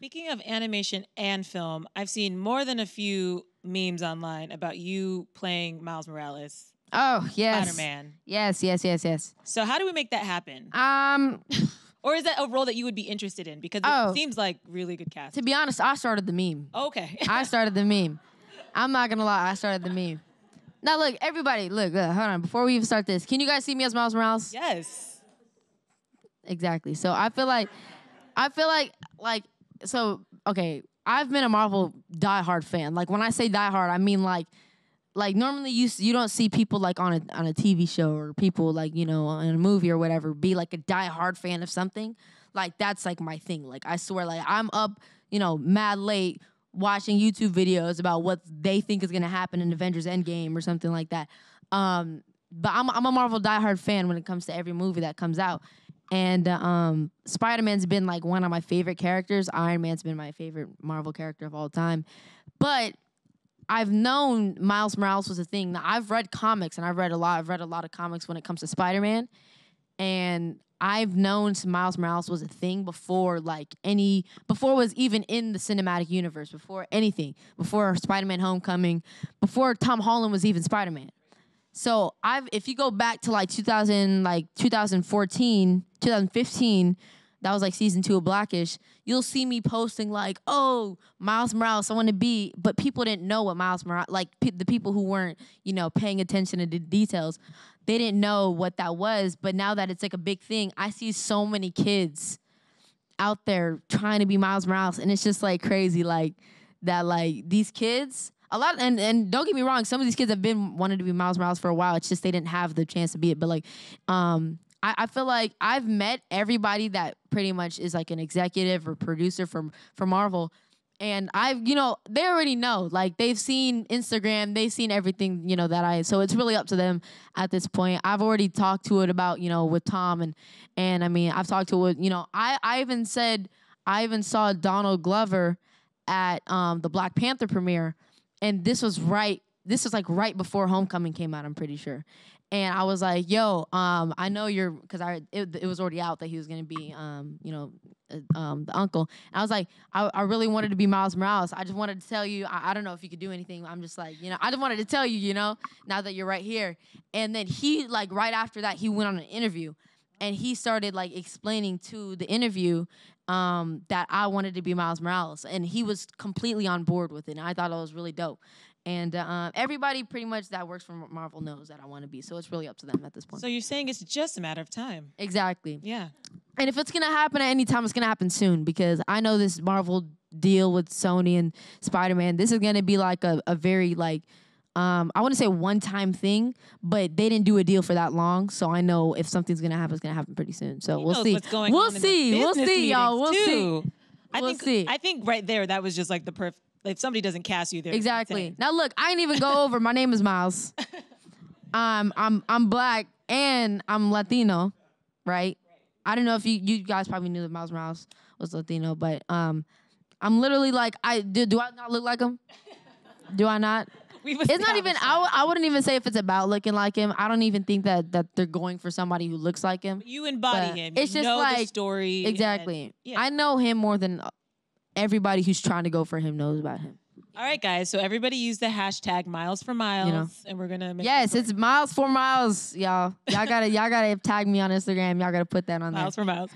Speaking of animation and film, I've seen more than a few memes online about you playing Miles Morales, Oh yes, Spider Man. yes, yes, yes, yes. So how do we make that happen? Um, Or is that a role that you would be interested in? Because it Oh. seems like really good cast. to be honest, I started the meme. Okay. I started the meme. I'm not gonna lie, I started the meme. Now look, everybody, look, look, hold on. Before we even start this, can you guys see me as Miles Morales? yes. Exactly. So I feel like, I feel like, like, so okay. I've been a Marvel diehard fan. Like when I say diehard, I mean like, like normally you you don't see people like on a on a TV show or people like you know in a movie or whatever be like a diehard fan of something. Like that's like my thing. Like I swear, like I'm up, you know, mad late watching YouTube videos about what they think is gonna happen in Avengers Endgame or something like that. Um, but I'm I'm a Marvel diehard fan when it comes to every movie that comes out. And uh, um, Spider Man's been like one of my favorite characters. Iron Man's been my favorite Marvel character of all time. But I've known Miles Morales was a thing. Now I've read comics and I've read a lot. I've read a lot of comics when it comes to Spider Man, and I've known Miles Morales was a thing before like any before was even in the cinematic universe, before anything, before Spider Man Homecoming, before Tom Holland was even Spider Man. So I've if you go back to like 2000 like 2014, 2015, that was like season 2 of Blackish, you'll see me posting like, "Oh, Miles Morales, I want to be," but people didn't know what Miles Morales like pe- the people who weren't, you know, paying attention to the details, they didn't know what that was, but now that it's like a big thing, I see so many kids out there trying to be Miles Morales and it's just like crazy like that like these kids a lot and and don't get me wrong some of these kids have been wanting to be Miles Morales for a while. It's just they didn't have the chance to be it. But like um I, I feel like I've met everybody that pretty much is like an executive or producer from for Marvel. And I've you know they already know. Like they've seen Instagram. They've seen everything you know that I so it's really up to them at this point. I've already talked to it about you know with Tom and and I mean I've talked to it you know I I even said I even saw Donald Glover at um the Black Panther premiere and this was right this was like right before Homecoming came out I'm pretty sure. And I was like yo um I know you're because I it, it was already out that he was gonna be um you know uh, um the uncle. And I was like I, I really wanted to be Miles Morales. I just wanted to tell you I, I don't know if you could do anything. I'm just like you know I just wanted to tell you you know now that you're right here. And then he like right after that he went on an interview and he started like explaining to the interview um, that I wanted to be Miles Morales, and he was completely on board with it. And I thought it was really dope. And uh, um, everybody pretty much that works for Marvel knows that I want to be. So it's really up to them at this point. So you're saying it's just a matter of time. exactly. Yeah. And if it's gonna happen at any time, it's gonna happen soon because I know this Marvel deal with Sony and Spider Man. This is gonna be like a, a very like um I wouldn't say one time thing, but they didn't do a deal for that long. So I know if something's gonna happen, it's gonna happen pretty soon. So He we'll see. We'll see. We'll see, y'all. We'll meetings, see. I We'll think see. I think right there that was just like the perfect. If somebody doesn't cast you there, Exactly. Now look, I ain't even go over. My name is Miles. Um, I'm I'm black and I'm Latino, right? I don't know if you you guys probably knew that Miles Morales was Latino, but um, I'm literally like I do. Do I not look like him? Do I not? It's not even. I, w- I wouldn't even say if it's about looking like him. I don't even think that that they're going for somebody who looks like him. You embody But him. it's you just know the like- story. and- Exactly. yeah. I know him more than everybody who's trying to go for him knows about him. All right, guys. So everybody use the hashtag Miles for Miles, you know. and we're gonna make Yes, this it's miles for miles, y'all. Y'all gotta y'all gotta tag me on Instagram. Y'all gotta put that on. Miles there. for Miles.